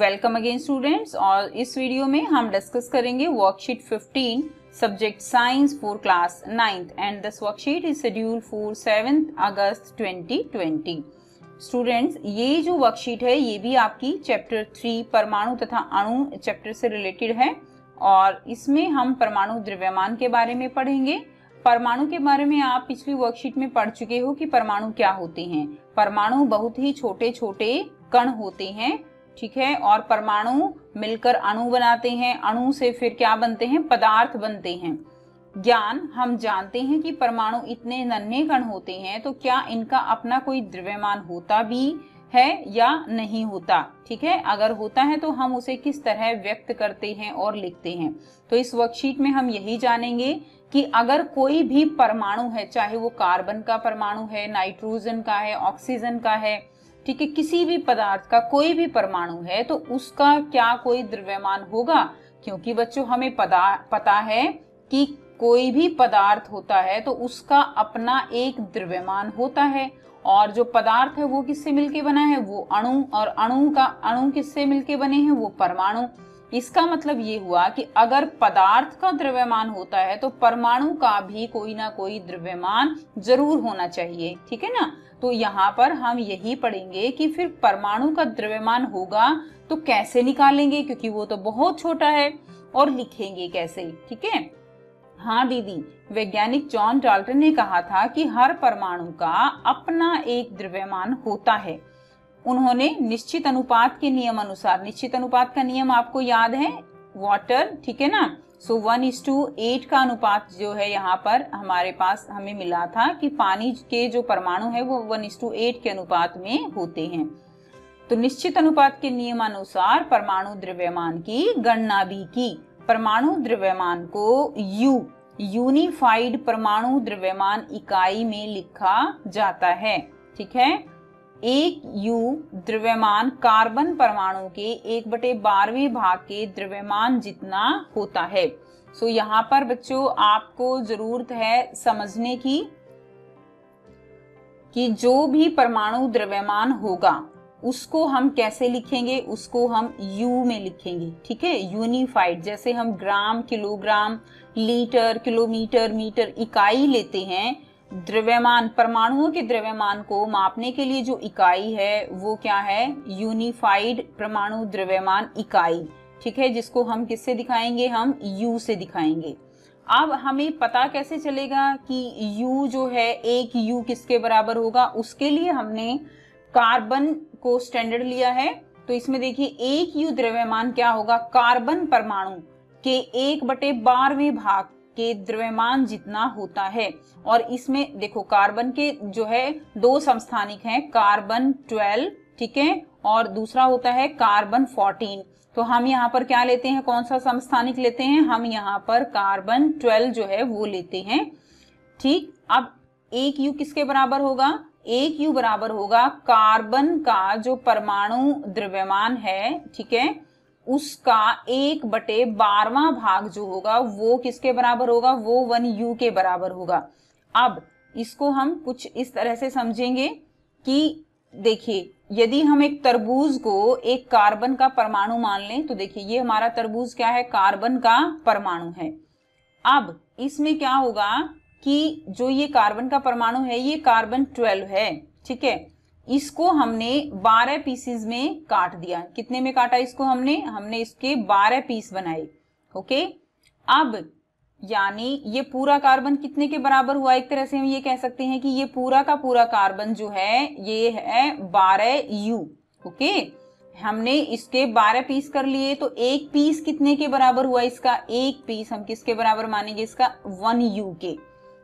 Welcome again students और इस video में हम डिस्कस करेंगे worksheet 15 subject science for class ninth and this worksheet is schedule for seventh August 2020 students ये जो वर्कशीट है, ये भी आपकी चैप्टर थ्री परमाणु तथा अणु चैप्टर से रिलेटेड है। और इसमें हम परमाणु द्रव्यमान के बारे में पढ़ेंगे। परमाणु के बारे में आप पिछली वर्कशीट में पढ़ चुके हो कि परमाणु क्या होते हैं। परमाणु बहुत ही छोटे छोटे कण होते हैं। ठीक है? और परमाणु मिलकर अणु बनाते हैं। अणु से फिर क्या बनते हैं? पदार्थ बनते हैं। ज्ञान, हम जानते हैं कि परमाणु इतने नन्हे कण होते हैं तो क्या इनका अपना कोई द्रव्यमान होता भी है या नहीं होता? ठीक है? अगर होता है तो हम उसे किस तरह व्यक्त करते हैं और लिखते हैं? तो इस वर्कशीट में हम यही जानेंगे कि अगर कोई भी परमाणु है, चाहे वो कार्बन का परमाणु है नाइट्रोजन का है ऑक्सीजन का है ठीक है, किसी भी पदार्थ का कोई भी परमाणु है तो उसका क्या कोई द्रव्यमान होगा? क्योंकि बच्चों, हमें पता पता है कि कोई भी पदार्थ होता है तो उसका अपना एक द्रव्यमान होता है। और जो पदार्थ है, वो किससे मिलके बना है? वो अणु, और अणु का, अणु किससे मिलके बने हैं? वो परमाणु। इसका मतलब ये हुआ कि अगर पदार्थ का द्रव्यमान होता है तो परमाणु का भी कोई ना कोई द्रव्यमान ज़रूर होना चाहिए, ठीक है ना? तो यहाँ पर हम यही पढ़ेंगे कि फिर परमाणु का द्रव्यमान होगा तो कैसे निकालेंगे, क्योंकि वो तो बहुत छोटा है, और लिखेंगे कैसे, ठीक है? हाँ दीदी, वैज्ञानिक जॉन डाल्टन ने कहा था कि हर परमाणु का अपना एक द्रव्यमान होता है। उन्होंने निश्चित अनुपात के नियम अनुसार, निश्चित अनुपात का नियम आपको याद है? वाटर ठीक है ना? So one is to eight का अनुपात जो है यहाँ पर हमारे पास हमें मिला था कि पानी के जो परमाणु है वो वन इज़ टू एट के अनुपात में होते हैं। तो निश्चित अनुपात के नियम अनुसार परमाणु द्रव्यमान की गणना भी की। परमाणु द्रव्यमान को यू यूनिफाइड परमाणु द्रव्यमान इकाई में लिखा जाता है, ठीक है? एक यू द्रव्यमान कार्बन परमाणु के एक बटे बारहवें भाग के द्रव्यमान जितना होता है। सो so, यहाँ पर बच्चों आपको ज़रूरत है समझने की कि जो भी परमाणु द्रव्यमान होगा उसको हम कैसे लिखेंगे उसको हम यू में लिखेंगे ठीक है? यूनिफाइड जैसे हम gram kilogram litre kilometre metre इकाई लेते हैं द्रव्यमान, परमाणुओं के द्रव्यमान को मापने के लिए जो इकाई है, वो क्या है? यूनिफाइड परमाणु द्रव्यमान इकाई, ठीक है? जिसको हम किससे दिखाएँगे? हम यू से दिखाएँगे। अब हमें पता कैसे चलेगा कि U जो है, एक U किसके बराबर होगा? उसके लिए हमने कार्बन को स्टैंडर्ड लिया है। तो इसमें देखिए, एक यू द्रव्यमान क्या होगा? कार्बन परमाणु के एक बटे बारहवें भाग के द्रव्यमान जितना होता है। और इसमें देखो, कार्बन के जो है, दो संस्थानिक हैं, कार्बन 12 ठीक है? और दूसरा होता है कार्बन 14 तो हम यहाँ पर क्या लेते हैं? कौन सा समस्थानिक लेते हैं? हम यहाँ पर कार्बन 12 जो है, वो लेते हैं। ठीक? अब एक यू किसके बराबर होगा? एक यू बराबर होगा कार्बन का जो परमाणु द्रव्यमान है, ठीक है? उसका एक बटे बारवा भाग जो होगा, वो किसके बराबर होगा? वो वन यू के बराबर होगा। अब इसको हम कुछ इस तरह से समझेंगे कि देखिए, यदि हम एक तरबूज को एक कार्बन का परमाणु मान लें तो देखिए, ये हमारा तरबूज क्या है? कार्बन का परमाणु है। अब इसमें क्या होगा कि जो ये कार्बन का परमाणु है, ये कार्बन 12 है, ठीक है? इसको हमने 12 पीसेस में काट दिया। कितने में काटा इसको हमने? हमने इसके 12 पीस बनाए। ओके अब यानी ये पूरा कार्बन कितने के बराबर हुआ? एक तरह से हम ये कह सकते हैं कि ये पूरा का पूरा कार्बन जो है, ये है 12 यू ओके हमने इसके 12 पीस कर लिए तो एक पीस कितने के बराबर हुआ इसका? एक पीस हम किसके बराबर मानेंगे? इसका वन यू के।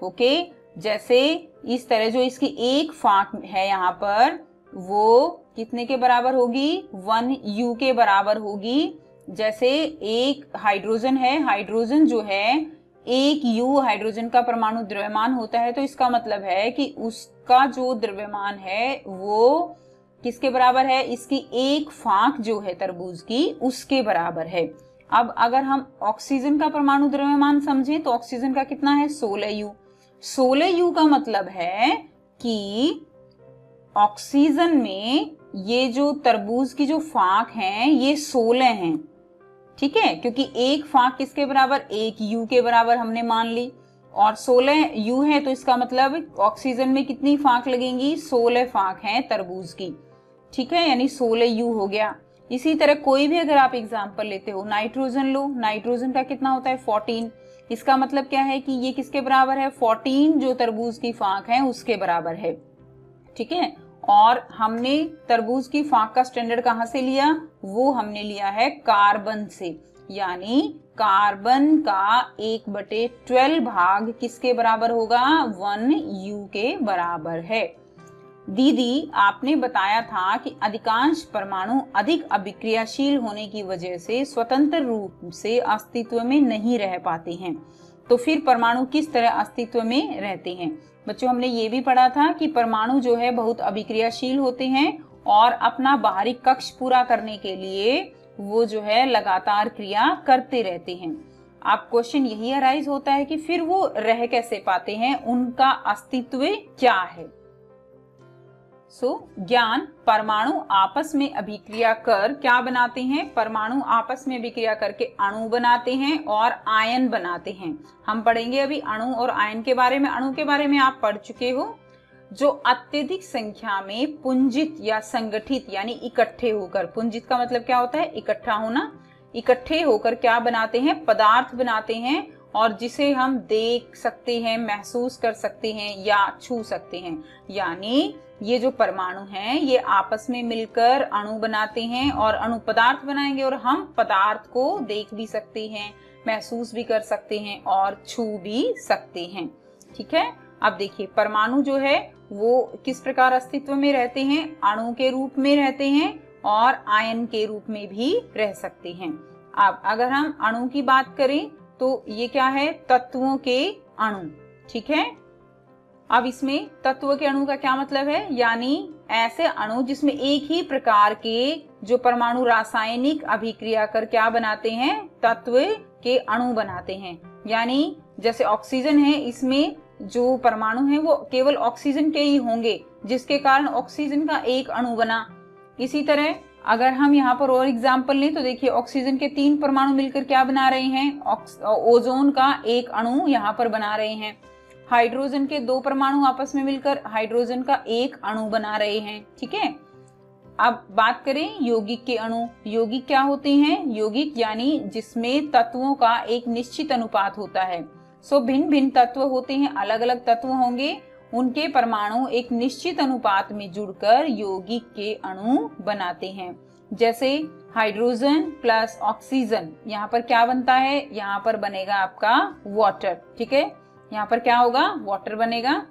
ओके जैसे इस तरह जो इसकी एक फाक है यहाँ पर, वो कितने के बराबर होगी? वन यू के बराबर होगी। जैसे एक हाइड्रोजन है, हाइड्रोजन जो है, एक यू हाइड्रोजन का परमाणु द्रव्यमान होता है तो इसका मतलब है कि उसका जो द्रव्यमान है, वो किसके बराबर है? इसकी एक फाक जो है तरबूज की, उसके बराबर है। अब अगर हम ऑक्सीजन का परमाणु द्रव्यमान समझें तो ऑक्सीजन का कितना है? सोलह यू। सोलह यू का मतलब है कि ऑक्सीजन में ये जो तरबूज की जो फाक है, ये सोलह हैं। ठीक है? क्योंकि एक फाक किसके बराबर? एक यू के बराबर हमने मान ली। और सोलह यू है तो इसका मतलब ऑक्सीजन में कितनी फाक लगेंगी? सोलह फाक है तरबूज की। ठीक है? यानी सोलह यू हो गया। इसी तरह कोई भी अगर आप एग्ज़ाम्पल लेते हो नाइट्रोजन लो नाइट्रोजन का कितना होता है? फोर्टीन इसका मतलब क्या है कि ये किसके बराबर है? फोर्टीन जो तरबूज की फाक है, उसके बराबर है। ठीक है? और हमने तरबूज की फाक का स्टैंडर्ड कहाँ से लिया? वो हमने लिया है कार्बन से। यानी कार्बन का एक बटे ट्वेल्व भाग किसके बराबर होगा? वन यू के बराबर है। दीदी, आपने बताया था कि अधिकांश परमाणु अधिक अभिक्रियाशील होने की वजह से स्वतंत्र रूप से अस्तित्व में नहीं रह पाते हैं। तो फिर परमाणु किस तरह अस्तित्व में रहते हैं? बच्चों, हमने ये भी पढ़ा था कि परमाणु जो है बहुत अभिक्रियाशील होते हैं और अपना बाहरी कक्ष पूरा करने के लिए वो जो है लगातार क्रिया करते रहते हैं। अब क्वेश्चन यही अराइज होता है कि फिर वो रह कैसे पाते हैं? उनका अस्तित्व क्या है? सो so, ज्ञान परमाणु आपस में अभिक्रिया कर क्या बनाते हैं? परमाणु आपस में अभिक्रिया करके अणु बनाते हैं और आयन बनाते हैं। हम पढ़ेंगे अभी अणु और आयन के बारे में। अणु के बारे में आप पढ़ चुके हो। जो अत्यधिक संख्या में पुंजित या संगठित यानी इकट्ठे होकर पुंजित का मतलब क्या होता है? इकट्ठा होना। इकट्ठे होकर क्या बनाते हैं? पदार्थ बनाते हैं और जिसे हम देख सकते हैं, महसूस कर सकते हैं या छू सकते हैं। यानी ये जो परमाणु हैं, ये आपस में मिलकर अणु बनाते हैं और अणु पदार्थ बनाएँगे और हम पदार्थ को देख भी सकते हैं, महसूस भी कर सकते हैं और छू भी सकते हैं। ठीक है? अब देखिए, परमाणु जो है, वो किस प्रकार अस्तित्व में रहते हैं? अणु के रूप में रहते हैं और आयन के रूप में भी रह सकते हैं। अब अगर हम अणु की बात करें तो ये क्या है? तत्वों के अणु, ठीक है? अब इसमें तत्व के अणु का क्या मतलब है? यानी ऐसे अणु जिसमें एक ही प्रकार के जो परमाणु रासायनिक अभिक्रिया कर क्या बनाते हैं? तत्व के अणु बनाते हैं। यानी जैसे ऑक्सीजन है, इसमें जो परमाणु है, वो केवल ऑक्सीजन के ही होंगे, जिसके कारण ऑक्सीजन का एक अणु बना। इसी तरह अगर हम यहाँ पर और एग्ज़ाम्पल लें तो देखिए ऑक्सीजन के तीन परमाणु मिलकर क्या बना रहे हैं? ओजोन का एक अणु यहाँ पर बना रहे हैं। हाइड्रोजन के दो परमाणु आपस में मिलकर हाइड्रोजन का एक अणु बना रहे हैं, ठीक है? अब बात करें यौगिक के अणु। यौगिक क्या होते हैं? यौगिक यानी जिसमें तत्वों का एक निश्चित अनुपात होता है। सो भिन्न भिन्न तत्व होते हैं अलग अलग तत्व होंगे। उनके परमाणु एक निश्चित अनुपात में जुड़कर यौगिक के अणु बनाते हैं। जैसे हाइड्रोजन प्लस ऑक्सीजन यहाँ पर क्या बनता है? यहाँ पर बनेगा आपका वाटर ठीक है? यहाँ पर क्या होगा? वाटर बनेगा।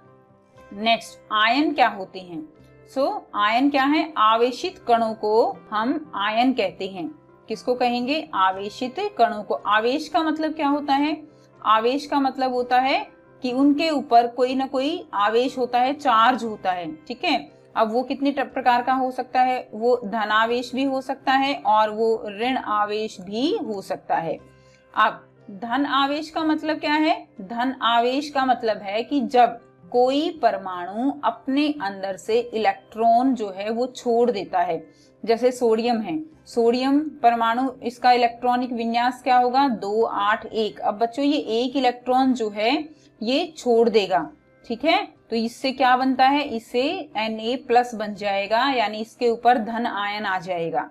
नेक्स्ट आयन क्या होते हैं? सो so, आयन क्या है? आवेशित कणों को हम आयन कहते हैं। किसको कहेंगे? आवेशित कणों को। आवेश का मतलब क्या होता है? आवेश का मतलब होता है कि उनके ऊपर कोई ना कोई आवेश होता है, चार्ज होता है, ठीक है? अब वो कितने प्रकार का हो सकता है? वो धनावेश भी हो सकता है और वो ऋण आवेश भी हो सकता है। अब धन आवेश का मतलब क्या है? धन आवेश का मतलब है कि जब कोई परमाणु अपने अंदर से इलेक्ट्रॉन जो है वो छोड़ देता है, जैसे सोडियम है। सोडियम परमाणु, इसका इलेक्ट्रॉनिक विन्यास क्या होगा? दो, आठ, एक। अब बच्चों, ये एक इलेक्ट्रॉन जो है ये छोड़ देगा, ठीक है? तो इससे क्या बनता है? इससे ए प्लस बन जाएगा, यानी इसके ऊपर धन आयन आ जाएगा।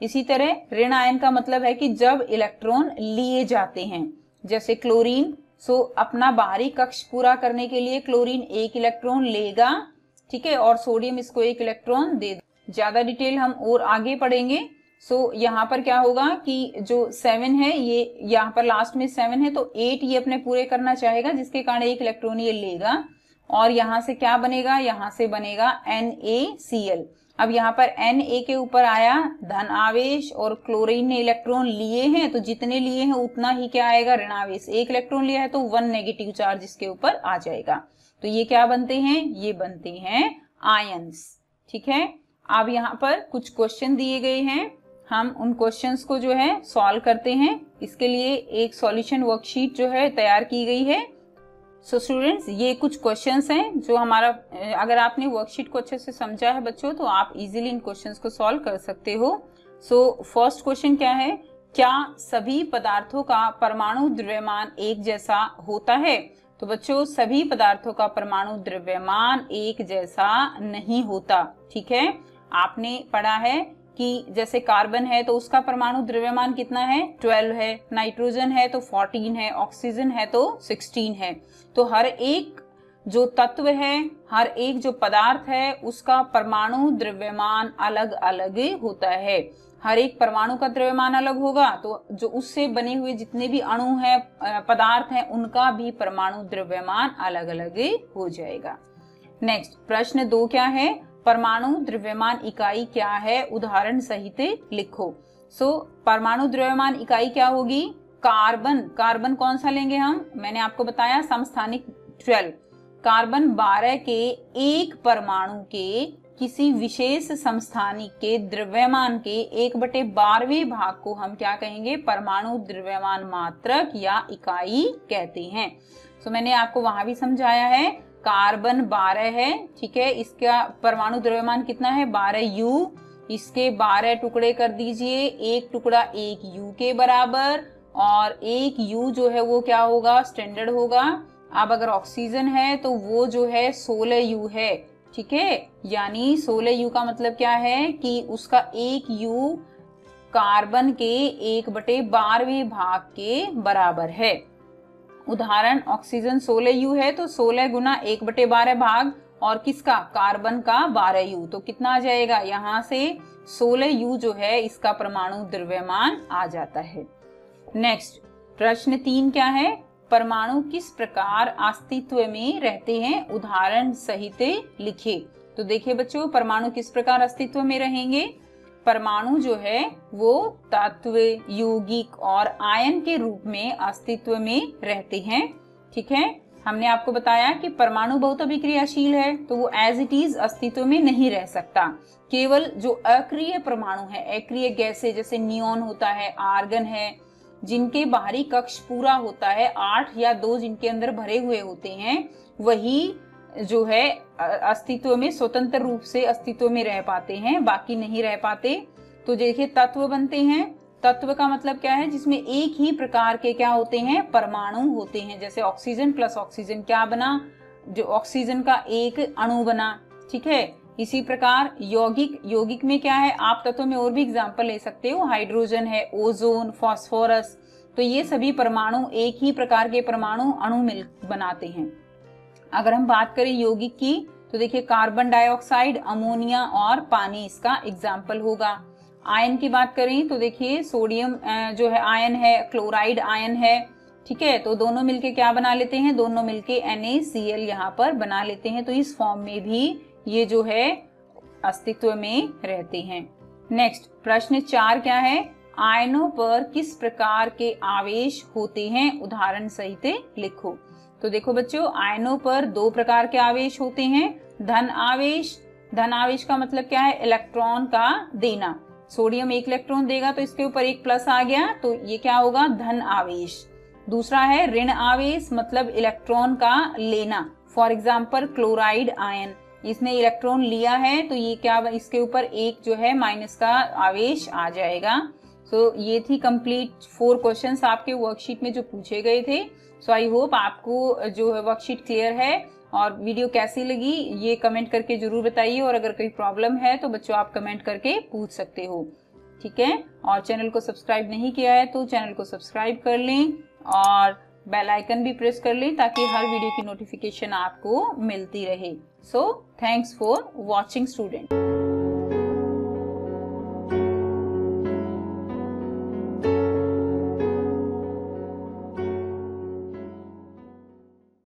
इसी तरह ऋण आयन का मतलब है कि जब इलेक्ट्रॉन लिए जाते हैं, जैसे क्लोरीन सो अपना बाहरी कक्ष पूरा करने के लिए क्लोरीन एक इलेक्ट्रॉन लेगा, ठीक है? और सोडियम इसको एक इलेक्ट्रॉन दे ज़्यादा डिटेल हम और आगे पढ़ेंगे। सो so, यहाँ पर क्या होगा कि जो सेवन है ये यहाँ पर लास्ट में सेवन है तो एट ये अपने पूरे करना चाहेगा जिसके कारण एक इलेक्ट्रॉन ये लेगा। और यहाँ से क्या बनेगा? यहाँ से बनेगा एन ए सी एल अब यहाँ पर एन ए के ऊपर आया धन आवेश और क्लोरीन ने इलेक्ट्रॉन लिए हैं तो जितने लिए हैं उतना ही क्या आएगा? ऋणावेश एक इलेक्ट्रॉन लिया है तो वन नेगेटिव चार्ज इसके ऊपर आ जाएगा। तो ये क्या बनते हैं? ये बनते हैं आयंस ठीक है? अब यहाँ पर कुछ क्वेश्चन दिए गए हैं। हम उन क्वेश्चंस को जो है सॉल्व करते हैं। इसके लिए एक सॉल्यूशन वर्कशीट जो है तैयार की गई है। सो so, स्टूडेंट्स ये कुछ क्वेश्चंस हैं जो हमारा अगर आपने वर्कशीट को अच्छे से समझा है बच्चों तो आप इजीली इन क्वेश्चंस को सॉल्व कर सकते हो। सो फ़र्स्ट क्वेश्चन क्या है? क्या सभी पदार्थों का परमाणु द्रव्यमान एक जैसा होता है? तो बच्चों सभी पदार्थों का परमाणु द्रव्यमान एक जैसा नहीं होता ठीक है? आपने पढ़ा है कि जैसे कार्बन है तो उसका परमाणु द्रव्यमान कितना है? 12 है। नाइट्रोजन है तो 14 है। ऑक्सीजन है तो 16 है। तो हर एक जो तत्व है, हर एक जो पदार्थ है, उसका परमाणु द्रव्यमान अलग अलग होता है। हर एक परमाणु का द्रव्यमान अलग होगा तो जो उससे बने हुए जितने भी अणु हैं पदार्थ हैं, उनका भी परमाणु द्रव्यमान अलग अलग हो जाएगा। नेक्स्ट, प्रश्न दो क्या है? परमाणु द्रव्यमान इकाई क्या है? उदाहरण सहित लिखो। सो so, परमाणु द्रव्यमान इकाई क्या होगी? कार्बन। कार्बन कौन सा लेंगे हम? मैंने आपको बताया समस्थानिक ट्वेल्व कार्बन बारह के एक परमाणु के किसी विशेष समस्थानिक के द्रव्यमान के एक बटे बारहवें भाग को हम क्या कहेंगे? परमाणु द्रव्यमान मात्रक या इकाई कहते हैं। सो so, मैंने आपको वहाँ भी समझाया है। कार्बन बारह है, ठीक है? इसका परमाणु द्रव्यमान कितना है? बारह यू। इसके बारह टुकड़े कर दीजिए। एक टुकड़ा एक यू के बराबर और एक यू जो है वो क्या होगा? स्टैंडर्ड होगा। अब अगर ऑक्सीजन है तो वो जो है सोलह यू है, ठीक है? यानी सोलह यू का मतलब क्या है कि उसका एक यू कार्बन के एक बटे बारहवें भाग के बराबर है। उदाहरण ऑक्सीजन 16 यू है तो 16 गुना एक बटे बारह भाग, और किसका? कार्बन का 12 यू तो कितना आ जाएगा? यहाँ से 16 यू जो है, इसका परमाणु द्रव्यमान आ जाता है। नेक्स्ट प्रश्न तीन क्या है? परमाणु किस प्रकार अस्तित्व में रहते हैं? उदाहरण सहित लिखे। तो देखिए बच्चों, परमाणु किस प्रकार अस्तित्व में रहेंगे? परमाणु जो है वो तत्व, यौगिक और आयन के रूप में अस्तित्व में रहते हैं, ठीक है? हमने आपको बताया कि परमाणु बहुत अभिक्रियाशील है तो वो एज इट इज़ अस्तित्व में नहीं रह सकता। केवल जो अक्रिय परमाणु है, अक्रिय गैसे जैसे नियोन होता है आर्गन है, जिनके बाहरी कक्ष पूरा होता है, आठ या दो जिनके अंदर भरे हुए होते हैं, वही जो है अस्तित्व में, स्वतंत्र रूप से अस्तित्व में रह पाते हैं, बाकी नहीं रह पाते। तो देखिए, तत्व बनते हैं। तत्व का मतलब क्या है? जिसमें एक ही प्रकार के क्या होते हैं? परमाणु होते हैं। जैसे ऑक्सीजन प्लस ऑक्सीजन क्या बना? जो ऑक्सीजन का एक अणु बना, ठीक है? इसी प्रकार यौगिक यौगिक में क्या है? आप तत्व में और भी एग्ज़ाम्पल ले सकते हो। हाइड्रोजन है, ओजोन फॉस्फोरस तो ये सभी परमाणु एक ही प्रकार के परमाणु अणु मिल, बनाते हैं। अगर हम बात करें यौगिक की तो देखिए कार्बन डाइऑक्साइड अमोनिया और पानी इसका एग्ज़ाम्पल होगा। आयन की बात करें तो देखिए सोडियम जो है आयन है क्लोराइड आयन है, ठीक है? तो दोनों मिलके क्या बना लेते हैं? दोनों मिलके NaCl यहाँ पर बना लेते हैं। तो इस फॉर्म में भी ये जो है अस्तित्व में रहते हैं। नेक्स्ट प्रश्न चार क्या है? आयनों पर किस प्रकार के आवेश होते हैं? उदाहरण सहित लिखो। तो देखो बच्चों आयनों पर दो प्रकार के आवेश होते हैं। धन आवेश धन आवेश का मतलब क्या है? इलेक्ट्रॉन का देना। सोडियम एक इलेक्ट्रॉन देगा तो इसके ऊपर एक प्लस आ गया तो ये क्या होगा? धन आवेश। दूसरा है ऋण आवेश मतलब इलेक्ट्रॉन का लेना। फॉर एग्ज़ाम्पल क्लोराइड आयन इसने इलेक्ट्रॉन लिया है तो ये क्या इसके ऊपर एक जो है माइनस का आवेश आ जाएगा। सो so, ये थी कंप्लीट फोर क्वेश्चंस आपके वर्कशीट में जो पूछे गए थे। सो आई होप आपको जो है वर्कशीट क्लियर है और वीडियो कैसी लगी, ये कमेंट करके ज़रूर बताइए और अगर कोई प्रॉब्लम है तो बच्चों आप कमेंट करके पूछ सकते हो। ठीक है? और चैनल को सब्सक्राइब नहीं किया है तो चैनल को सब्सक्राइब कर लें और बेल आइकन भी प्रेस कर लें ताकि हर वीडियो की नोटिफिकेशन आपको मिलती रहे। So thanks for watching student